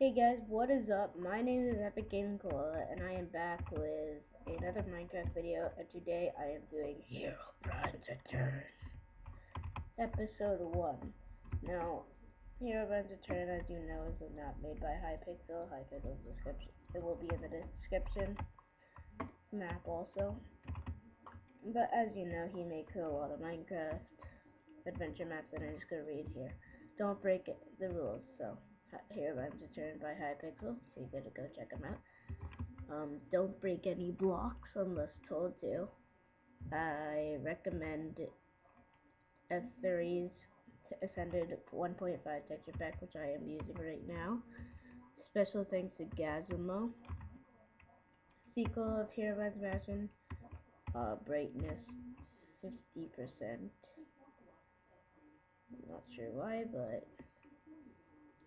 Hey guys, what is up? My name is Epic Gaming Koala, and I am back with another Minecraft video, and today I am doing Hero Brian's Return, Episode 1. Now, Herobrine's Return, as you know, is a map made by Hypixel. Hypixel's description, it will be in the description map also. But as you know, he makes a lot of Minecraft adventure maps, and I'm just going to read here. Don't break it, the rules, so here I'm determined by Hypixel, so you gotta go check them out. Um, don't break any blocks unless told to. I recommend F3's Ascended 1.5 texture pack, which I am using right now. Special thanks to Gazumo. Sequel of Herobrine's Mansion, uh, brightness 50%. I'm not sure why, but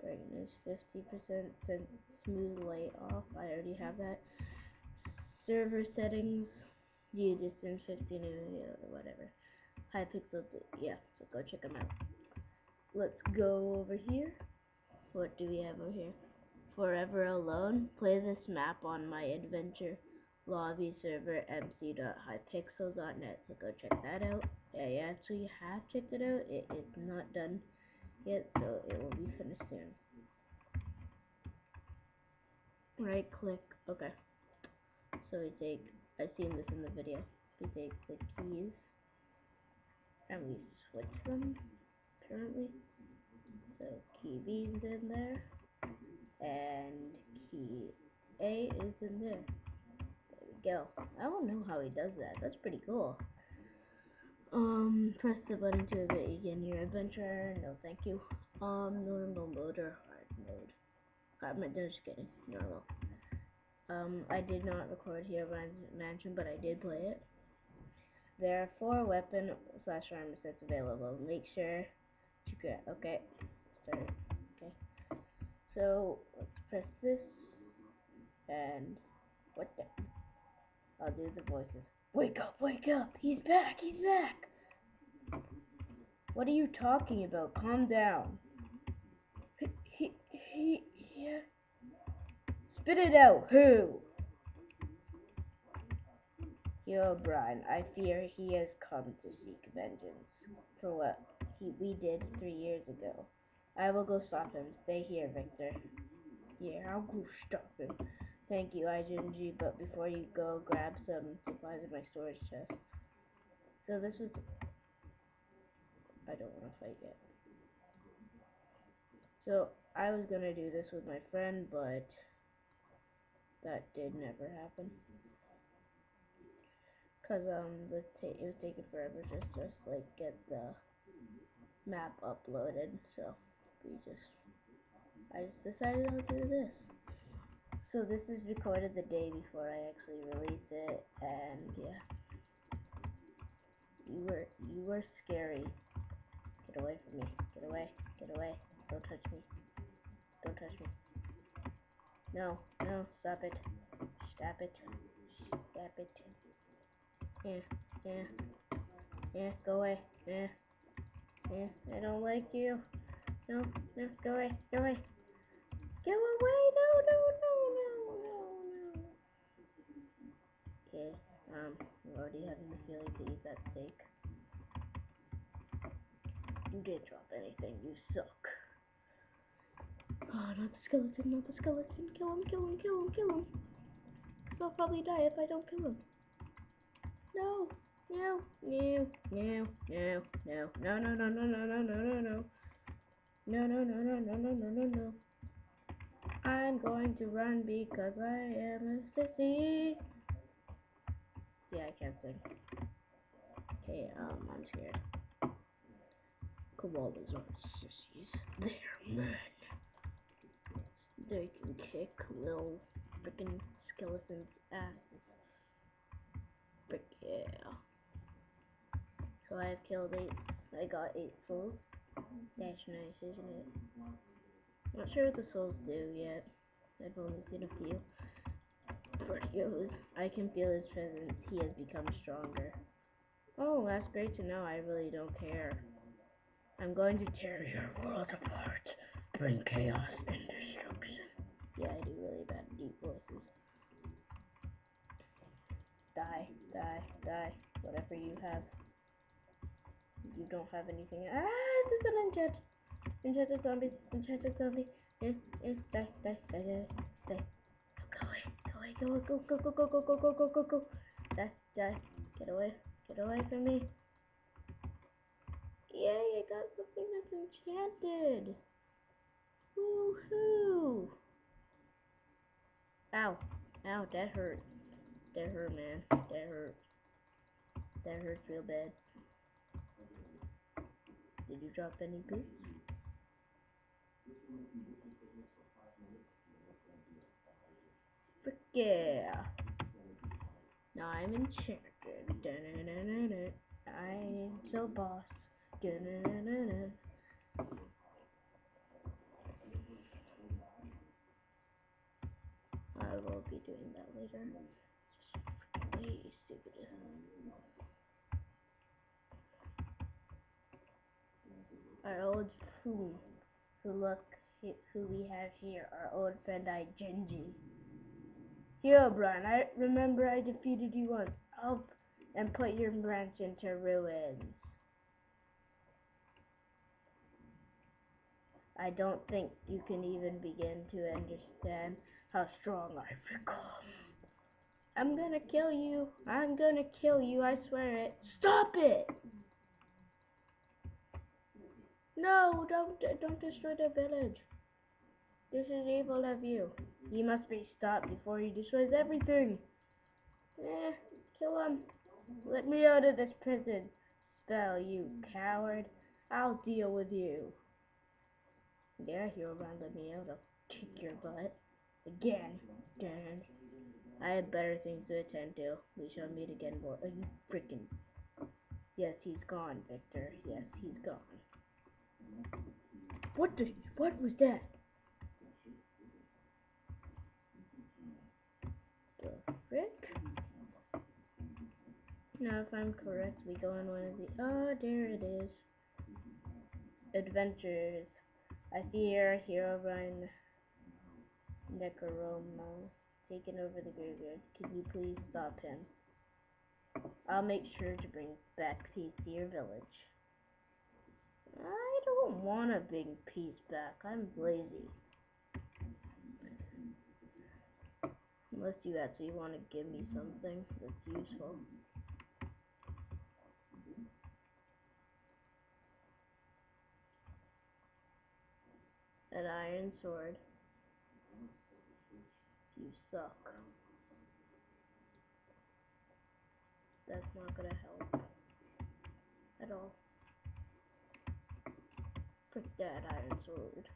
brightness 50% smooth light off. I already have that. Server settings, view distance 15 or whatever. Hypixel, yeah, so go check them out. Let's go over here. What do we have over here? Forever Alone. Play this map on my adventure lobby server mc.hypixel.net. So go check that out. I actually have checked it out. It is not done yet, so it will be finished soon. Right click, okay. So we take, I've seen this in the video, we take the keys and we switch them currently. So key B is in there and key A is in there. There we go. I don't know how he does that. That's pretty cool. Um, press the button to begin your adventure. No, thank you. Um, normal mode or hard mode. I'm just kidding. Normal. Um, I did not record here Mansion, but I did play it. There are four weapon slash armor sets available. Make sure to get. Okay, start. Okay. So let's press this and what the? I'll do the voices. Wake up, wake up! He's back, he's back! What are you talking about? Calm down. He, he, he, yeah. Spit it out, who? Herobrine, I fear he has come to seek vengeance for what he, we did three years ago. I will go stop him. Stay here, Victor. Yeah, I'll go stop him. Thank you, IGNG, but before you go, grab some supplies in my storage chest. So this is... I don't want to fight yet. So, I was gonna do this with my friend, but that did never happen. Cause um, the it was taking forever just just like get the map uploaded, so we just I just decided I'll do this. So this is recorded the day before I actually release it, and yeah. You were, you were scary. Get away from me. Get away. Get away. Don't touch me. Don't touch me. No, no, stop it. Stop it. Stop it. Yeah, yeah. Yeah, go away. Yeah. Yeah, I don't like you. No, no, go away. Go away. Go away. No, no, no. Okay, um, I'm feeling to eat that steak. You didn't drop anything, you suck. Oh, not the skeleton, not the skeleton. Kill him, kill him, kill him, kill him. I'll probably die if I don't kill him. No, no, no, no, no, no, no, no, no, no, no, no, no, no, no. No, no, no, no, no, no, no, no, no. I'm going to run because I am a sissy. Yeah, I can't sing. Okay, um, I'm scared. Koalas aren't sissies. They're men. They can kick little freaking skeletons' asses. But yeah. So I've killed eight. I got eight souls. That's nice, isn't it? Not sure what the souls do yet. I've only seen a few. Coriolis. I can feel his presence. He has become stronger. Oh, that's great to know. I really don't care. I'm going to tear your world apart. Bring chaos and destruction. Yeah, I do really bad deep voices. Die, die, die. Whatever you have. You don't have anything. Ah, this is an enchant. Enchanted zombie. Enchanted zombie. Eh, eh, die, die, die, die, die. Go away, go away, go, go, go, go, go, go, go, go, go, go, go. Die, die. Get away, get away from me. Yay, I got something that's enchanted. Woohoo! Ow, ow, that hurt. That hurt, man. That hurt. That hurts real bad. Did you drop any boots? Yeah! Now I'm enchanted. Da-na-na-na-na. I'm so boss. Da-na-na-na-na. I will be doing that later. Just stupid. Our old fool. Who look who we have here, our old friend I Genji. Herobrine, I remember I defeated you once. Up and put your branch into ruins. I don't think you can even begin to understand how strong I've become. I'm gonna kill you. I'm gonna kill you. I swear it. Stop it! No, don't don't destroy the village. This is evil of you. He must be stopped before he destroys everything. Eh, kill him. Let me out of this prison spell, you coward. I'll deal with you. Yeah, Herobrine, let me out. I'll kick your butt. Again. Again. I have better things to attend to. We shall meet again, boy. Are you freaking... Yes, he's gone, Victor. Yes, he's gone. What the... What was that? The frick? Now, if I'm correct, we go on one of the... Oh, there it is. Adventures. I fear Herobrine Necroma taking over the graveyard. Can you please stop him? I'll make sure to bring back peace to your village. I don't want to bring peace back. I'm lazy. Unless you actually want to give me something that's useful. An iron sword. You suck. That's not gonna help. At all. Frick that iron sword.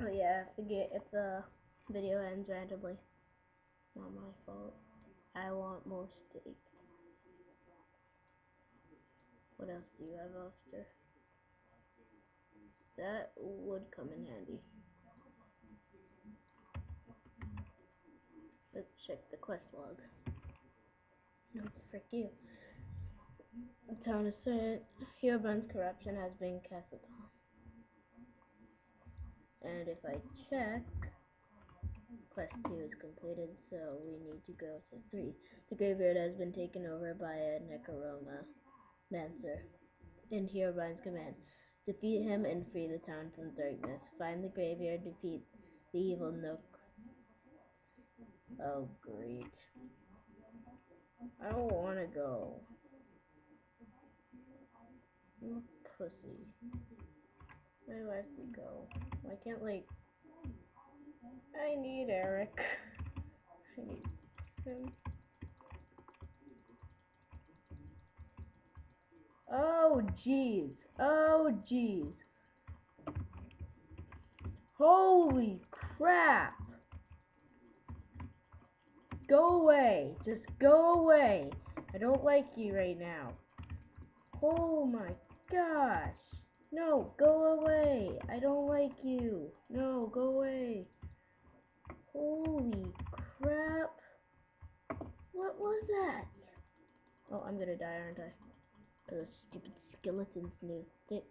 Oh yeah, forget if the video ends randomly. Not my fault. I want more steak. What else do you have, officer? That would come in handy. Let's check the quest log. No, frick you. The town is said Herobrine's corruption has been cast upon. And if I check, quest 2 is completed, so we need to go to 3. The graveyard has been taken over by a Necroma Mancer in Herobrine's command. Defeat him and free the town from darkness. Find the graveyard, defeat the evil Nook. Oh, great. I don't want to go. I'm a pussy. Do I have to go? I can't, like... I need Eric. I need him. Oh, jeez. Oh, jeez. Holy crap. Go away. Just go away. I don't like you right now. Oh my gosh. No, go away. I don't like you. No, go away. Holy crap. What was that? Oh, I'm gonna die, aren't I? Stupid skeletons knew. They...